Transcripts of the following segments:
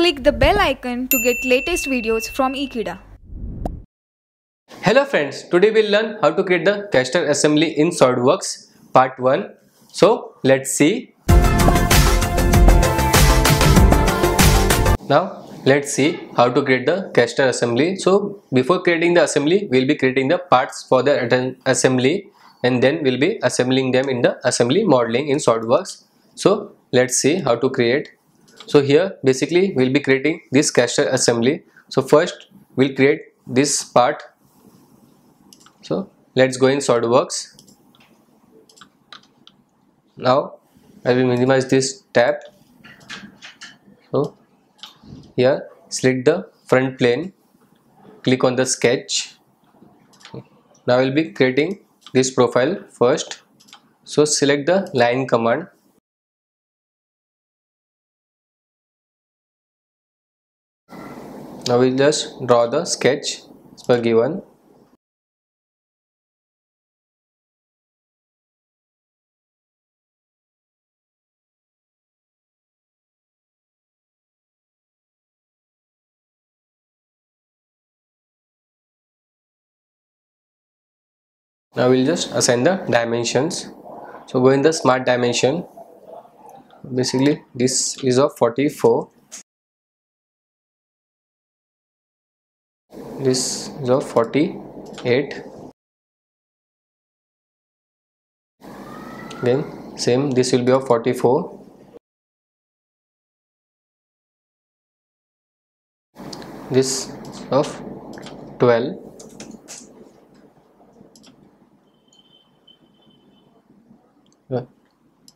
Click the bell icon to get latest videos from Ekeeda. Hello friends, today we'll learn how to create the caster assembly in SolidWorks part 1. So let's see. Now let's see how to create the caster assembly. So before creating the assembly, we'll be creating the parts for the assembly and then we'll be assembling them in the assembly modeling in SolidWorks. So let's see how to create so here basically we'll be creating this caster assembly. So first we'll create this part. So let's go in SolidWorks. Now I will minimize this tab. So here select the front plane. Click on the sketch. Now we'll be creating this profile first. So select the line command now we'll just draw the sketch as per given. Now we'll just assign the dimensions. So go in the smart dimension. Basically this is of 44 this is of 48 then same this will be of 44 this of 12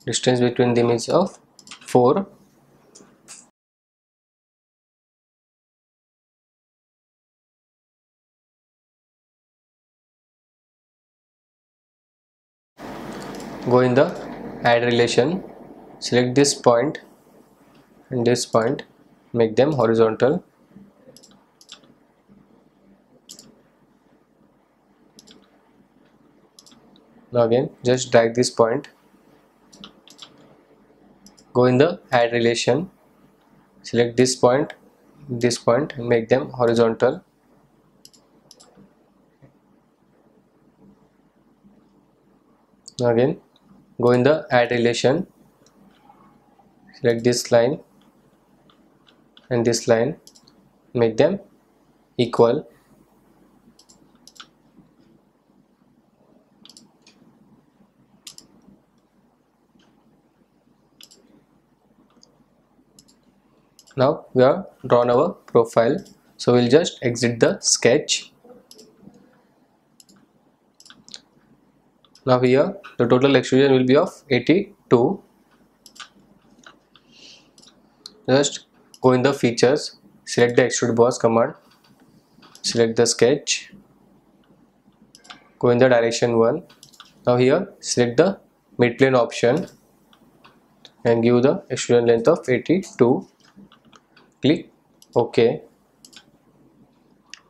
distance between them is of 4 go in the add relation. Select this point and this point. Make them horizontal. Now again just drag this point. Go in the add relation. Select this point this point and make them horizontal. Now again go in the add relation. Select this line. And this line. Make them equal. Now we are drawn our profile. So we'll just exit the sketch now here the total extrusion will be of 82 just go in the features select the extrude boss command select the sketch go in the direction 1 now here select the mid plane option and give the extrusion length of 82 click ok.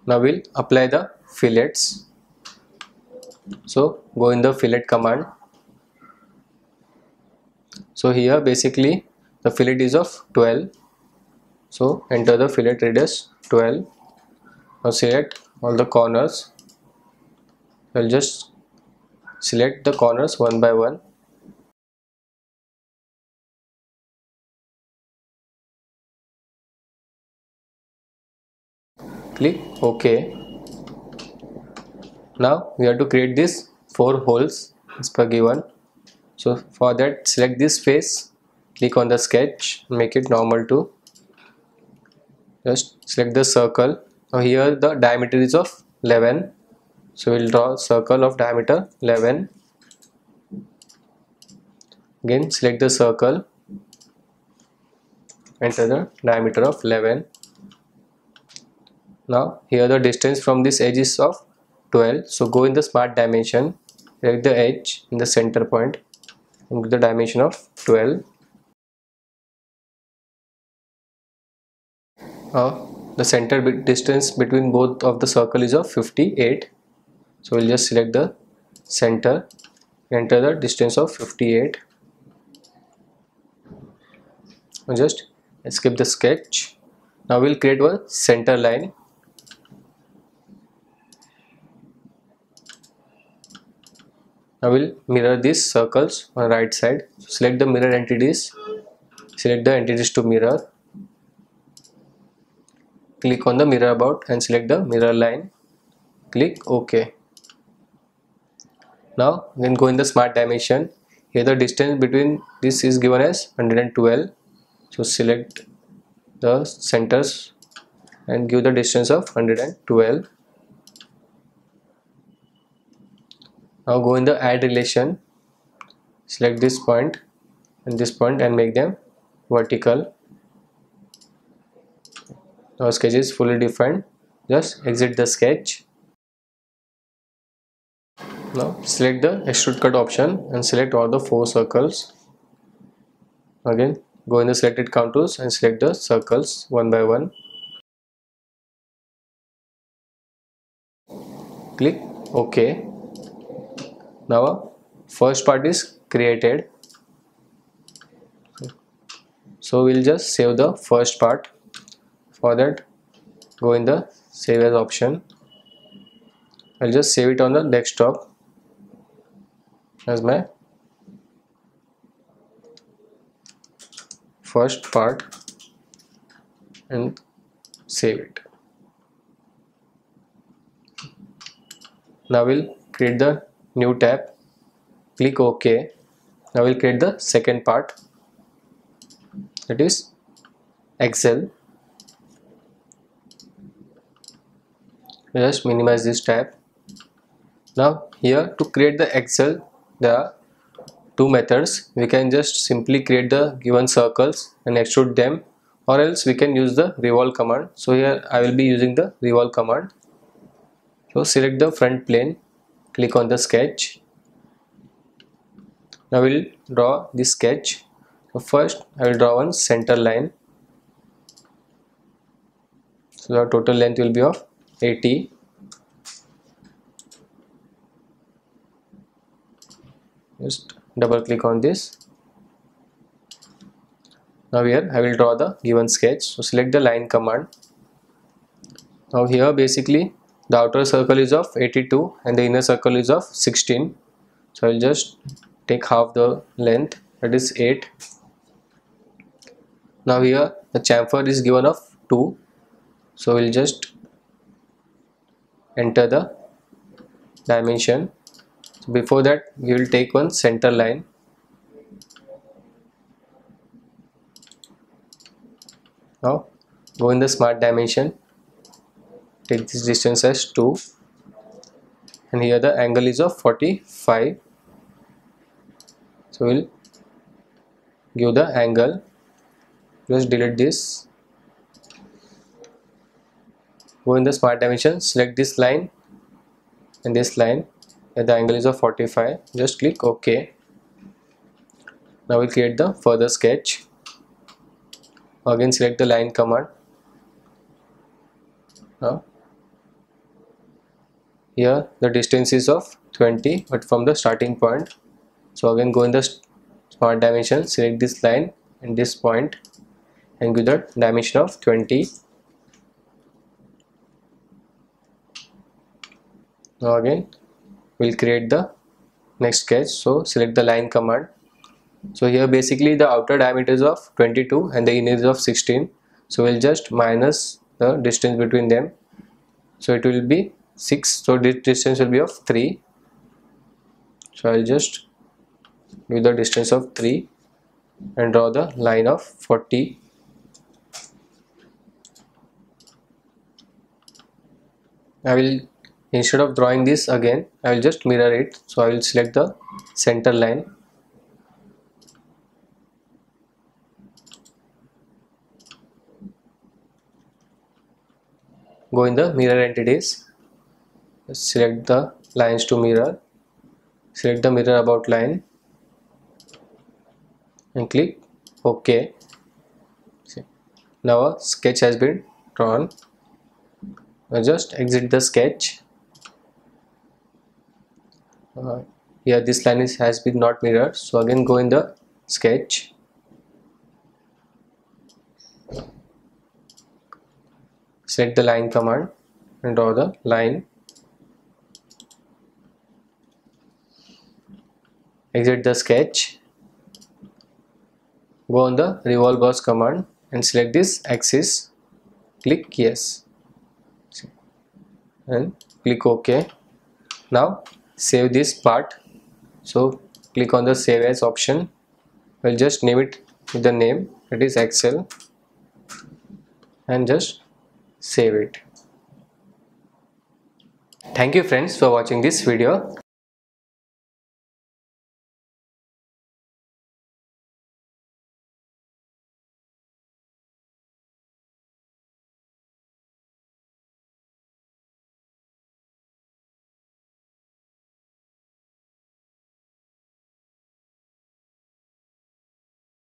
Now we'll apply the fillets so go in the fillet command. So here basically the fillet is of 12 so enter the fillet radius 12 now select all the corners. I'll just select the corners one by one. Click ok now we have to create this four holes as per given. So for that select this face click on the sketch make it normal to just select the circle. Now here the diameter is of 11 so we'll draw circle of diameter 11 again select the circle. Enter the diameter of 11 now here the distance from this edge is of 12 so go in the smart dimension select the edge in the center point and the dimension of 12 uh, the center distance between both of the circle is of 58 so we'll just select the center. Enter the distance of 58 and just skip the sketch. Now we'll create a center line I will mirror these circles on right side. Select the mirror entities. Select the entities to mirror. Click on the mirror about and select the mirror line. Click ok. Now then go in the smart dimension. Here the distance between this is given as 112 so select the centers and give the distance of 112 now go in the add relation. Select this point and this point and make them vertical. Now sketch is fully defined. Just exit the sketch. Now select the extrude cut option and select all the four circles. Again go in the selected contours and select the circles one by one. Click ok now first part is created. So we'll just save the first part. For that go in the save as option. I'll just save it on the desktop. As my first part. And save it. Now we'll create the new tab click ok. Now we'll create the second part. That is axle. Just minimize this tab. Now here to create the axle there are two methods. We can just simply create the given circles and extrude them or else we can use the revolve command. So here I will be using the revolve command. So select the front plane click on the sketch. Now we'll draw this sketch. So first I will draw one center line. So the total length will be of 80 just double click on this. Now here I will draw the given sketch. So select the line command. Now here basically the outer circle is of 82 and the inner circle is of 16 so I'll just take half the length that is 8 now here the chamfer is given of 2 so we'll just enter the dimension. So before that we will take one center line. Now go in the smart dimension take this distance as 2 and here the angle is of 45 so we'll give the angle. Just delete this. Go in the smart dimension select this line. And this line and the angle is of 45 just click ok. Now we'll create the further sketch. Again select the line command. Now here the distance is of 20 but from the starting point so again go in the smart dimension select this line and this point and give the dimension of 20 now again we'll create the next sketch so select the line command. So here basically the outer diameter is of 22 and the inner is of 16 so we'll just minus the distance between them. So it will be 6 so this distance will be of 3 so I'll just give the distance of 3 and draw the line of 40 I will instead of drawing this again I will just mirror it. So I will select the center line. Go in the mirror entities select the lines to mirror. Select the mirror about line. And click ok. Now a sketch has been drawn. Now just exit the sketch. Uh, here this line is has been not mirrored. So again go in the sketch. Select the line command and draw the line exit the sketch. Go on the revolve boss command and select this axis. Click yes. And click ok. Now save this part. So click on the save as option. We'll just name it with the name. That is axle. And just save it. Thank you friends for watching this video